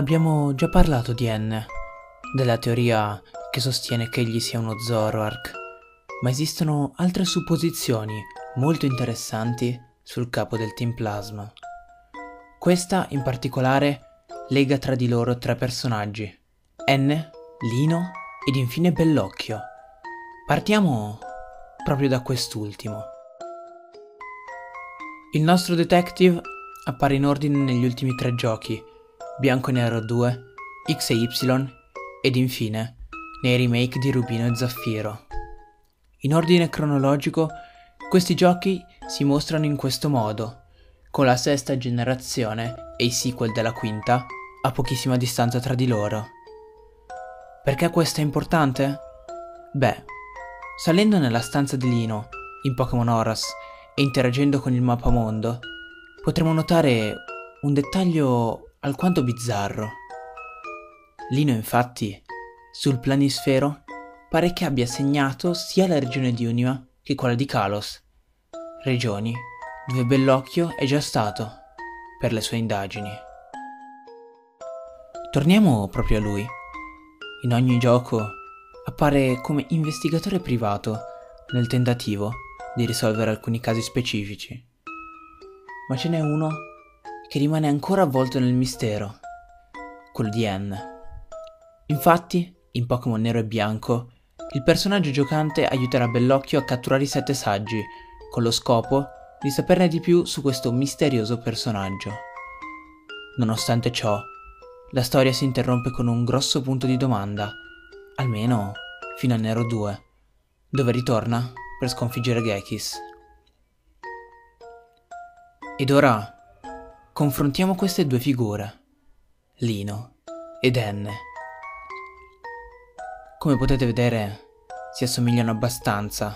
Abbiamo già parlato di N, della teoria che sostiene che egli sia uno Zoroark, ma esistono altre supposizioni molto interessanti sul capo del Team Plasma. Questa in particolare lega tra di loro tre personaggi, N, Lino ed infine Bellocchio. Partiamo proprio da quest'ultimo. Il nostro detective appare in ordine negli ultimi tre giochi, Bianco e Nero 2, X e Y ed infine nei remake di Rubino e Zaffiro. In ordine cronologico, questi giochi si mostrano in questo modo, con la sesta generazione e i sequel della quinta a pochissima distanza tra di loro. Perché questo è importante? Beh, salendo nella stanza di Lino, in Pokémon Horas, e interagendo con il mappamondo, potremo notare un dettaglio alquanto bizzarro. Lino infatti, sul planisfero, pare che abbia segnato sia la regione di Unima che quella di Kalos, regioni dove Bellocchio è già stato per le sue indagini. Torniamo proprio a lui. In ogni gioco appare come investigatore privato nel tentativo di risolvere alcuni casi specifici. Ma ce n'è uno che rimane ancora avvolto nel mistero, quello di N. Infatti, in Pokémon Nero e Bianco, il personaggio giocante aiuterà Bellocchio a catturare i sette saggi, con lo scopo di saperne di più su questo misterioso personaggio. Nonostante ciò, la storia si interrompe con un grosso punto di domanda, almeno fino a Nero 2, dove ritorna per sconfiggere Gekis. Ed ora confrontiamo queste due figure, Lino ed N. Come potete vedere, si assomigliano abbastanza,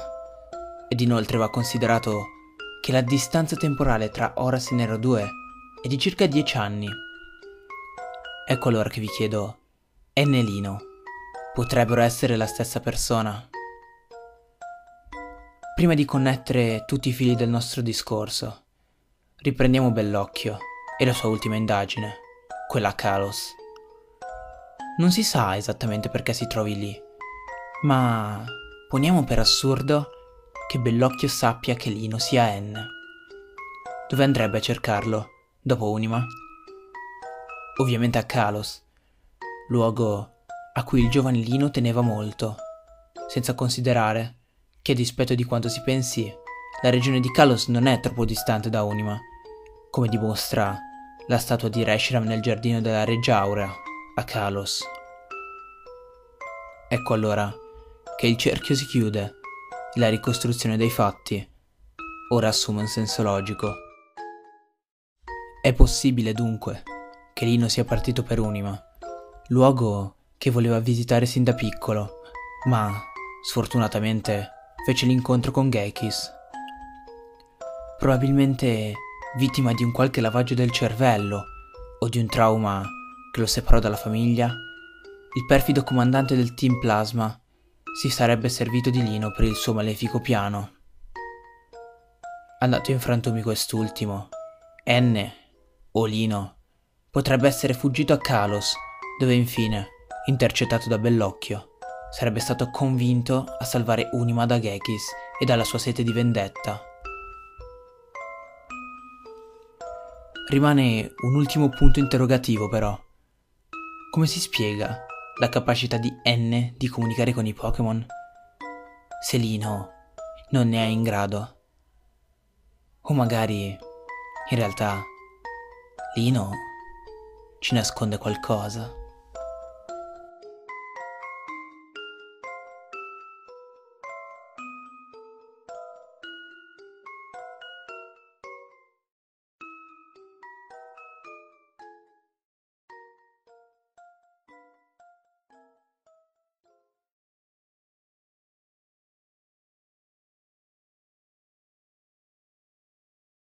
ed inoltre va considerato che la distanza temporale tra Horas e Nero 2 è di circa 10 anni. Ecco allora che vi chiedo, N e Lino potrebbero essere la stessa persona? Prima di connettere tutti i fili del nostro discorso, riprendiamo Bellocchio e la sua ultima indagine, quella a Kalos. Non si sa esattamente perché si trovi lì, ma poniamo per assurdo che Bellocchio sappia che Lino sia N. Dove andrebbe a cercarlo, dopo Unima? ovviamente a Kalos, luogo a cui il giovane Lino teneva molto, senza considerare che a dispetto di quanto si pensi, la regione di Kalos non è troppo distante da Unima, come dimostra la statua di Reshiram nel giardino della Reggia Aurea, a Kalos. Ecco allora che il cerchio si chiude e la ricostruzione dei fatti ora assume un senso logico. È possibile dunque che Lino sia partito per Unima, luogo che voleva visitare sin da piccolo, ma sfortunatamente fece l'incontro con Gekis. Probabilmente vittima di un qualche lavaggio del cervello o di un trauma che lo separò dalla famiglia, il perfido comandante del Team Plasma si sarebbe servito di Lino per il suo malefico piano. Andato in frantumi quest'ultimo, N, o Lino, Potrebbe essere fuggito a Kalos, dove infine, intercettato da Bellocchio, sarebbe stato convinto a salvare Unima da Gekis e dalla sua sete di vendetta. Rimane un ultimo punto interrogativo però. Come si spiega la capacità di N di comunicare con i Pokémon? Se Lino non ne è in grado. O magari, in realtà, Lino ci nasconde qualcosa.